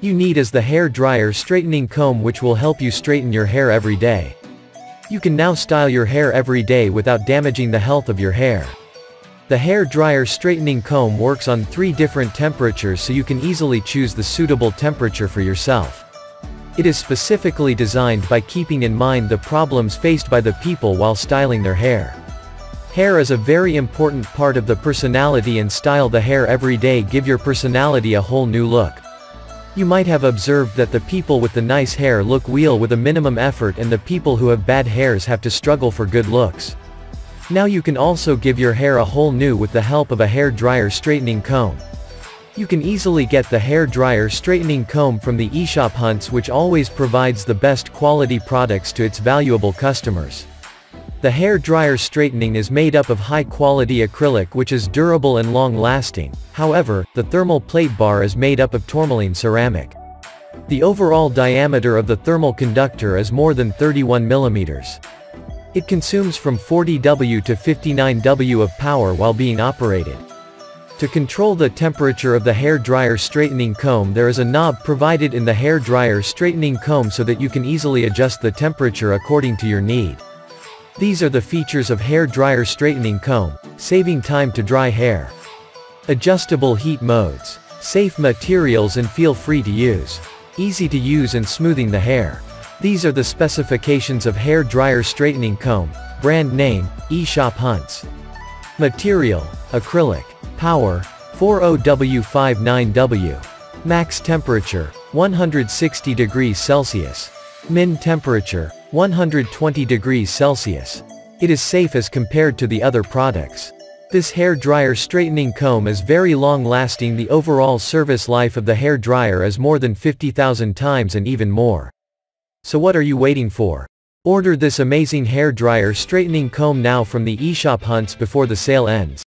you need is the hair dryer straightening comb which will help you straighten your hair every day. You can now style your hair every day without damaging the health of your hair. The hair dryer straightening comb works on three different temperatures so you can easily choose the suitable temperature for yourself. It is specifically designed by keeping in mind the problems faced by the people while styling their hair. Hair is a very important part of the personality and style the hair every day give your personality a whole new look. You might have observed that the people with the nice hair look wheel with a minimum effort and the people who have bad hairs have to struggle for good looks. Now you can also give your hair a whole new with the help of a hair dryer straightening comb. You can easily get the hair dryer straightening comb from the eShop Hunts which always provides the best quality products to its valuable customers. The hair dryer straightening is made up of high-quality acrylic which is durable and long-lasting, however, the thermal plate bar is made up of tourmaline ceramic. The overall diameter of the thermal conductor is more than 31 millimeters. It consumes from 40W to 59W of power while being operated. To control the temperature of the hair dryer straightening comb there is a knob provided in the hair dryer straightening comb so that you can easily adjust the temperature according to your need. These are the features of hair dryer straightening comb, saving time to dry hair. Adjustable heat modes. Safe materials and feel free to use. Easy to use and smoothing the hair. These are the specifications of hair dryer straightening comb, brand name, eShop Hunts. Material, acrylic. Power, 40W59W. Max temperature, 160 degrees Celsius. Min temperature, 120 degrees Celsius. It is safe as compared to the other products. This hair dryer straightening comb is very long lasting the overall service life of the hair dryer is more than 50,000 times and even more. So what are you waiting for? Order this amazing hair dryer straightening comb now from the eShop Hunts before the sale ends.